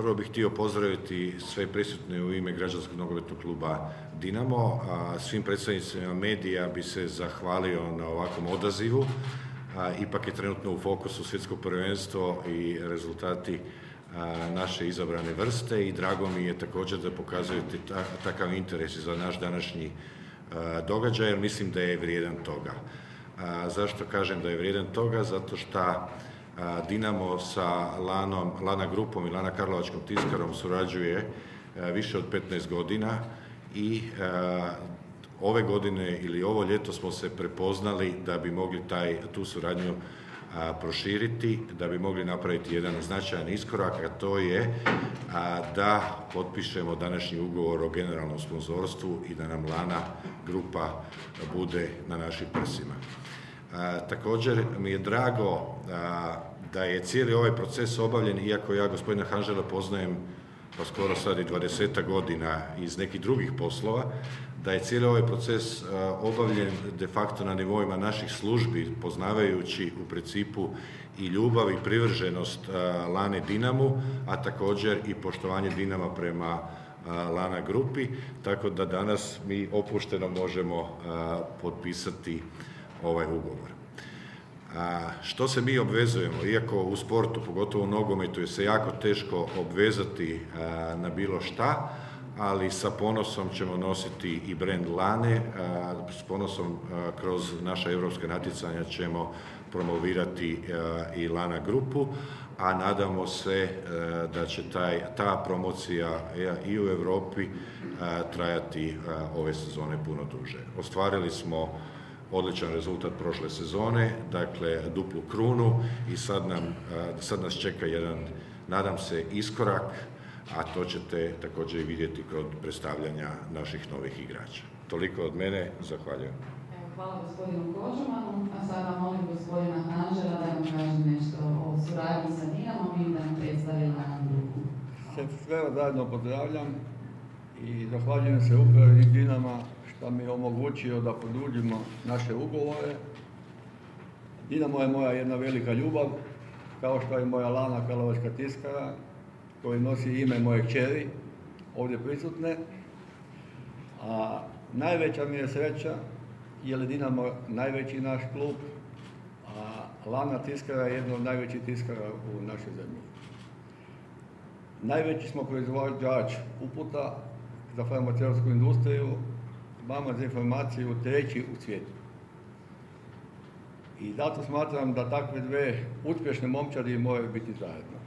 Prvo bih htio pozdraviti sve prisutne u ime Građanskog nogometnog kluba Dinamo. Svim predstavnicima medija bi se zahvalio na ovakvom odazivu. ipak je trenutno u fokusu svjetsko prvenstvo i rezultati naše izabrane vrste i drago mi je također da pokazujete takav interes za naš današnji događaj jer mislim da je vrijedan toga. Zašto kažem da je vrijedan toga? Zato što Dinamo sa Lana Grupom i Lana Karlovačkom tiskarom surađuje više od 15 godina i ove godine ili ovo ljeto smo se prepoznali da bi mogli taj, tu suradnju proširiti, da bi mogli napraviti jedan značajan iskorak, a to je da potpišemo današnji ugovor o generalnom sponzorstvu i da nam Lana grupa bude na našim prsima. Također mi je drago da je cijeli ovaj proces obavljen, iako ja gospodina Hanžela poznajem pa skoro sad i 20 godina iz nekih drugih poslova, da je cijeli ovaj proces obavljen de facto na nivoima naših službi, poznavajući u principu i ljubav i privrženost Lane Dinamu, a također i poštovanje Dinama prema Lana grupi, tako da danas mi opušteno možemo potpisati ovaj ugovor. A, što se mi obvezujemo, iako u sportu, pogotovo u nogometu, je se jako teško obvezati na bilo šta, ali sa ponosom ćemo nositi i brand Lane, s ponosom kroz naša europska natjecanja ćemo promovirati i Lana grupu, a nadamo se da će taj, ta promocija i u Europi trajati ove sezone puno duže. Ostvarili smo odličan rezultat prošle sezone, dakle duplu krunu i sad, nam, sad nas čeka jedan, nadam se, iskorak, a to ćete također i vidjeti kod predstavljanja naših novih igrača. Toliko od mene, zahvaljujem. Hvala gospodinu Kožumanu, a sada molim gospodina Hanžela da nam kaže nešto o suradnji sa Dinamom i da nam predstavi na drugu. Sve zajedno pozdravljam i zahvaljujem se upravi Dinama da mi je omogućio da produžimo naše ugovore. Dinamo je moja jedna velika ljubav, kao što je moja Lana Karlovačka tiskara, koji nosi ime moje kćeri, ovdje prisutne. A najveća mi je sreća, jer je Dinamo najveći naš klub, a Lana tiskara je jedna od najvećih tiskara u našoj zemlji. Najveći smo proizvođač uputa za farmaceutsku industriju, vama za informaciju treći u svijetu. I zato smatram da takve dve uspješne momčadi moraju biti zajedno.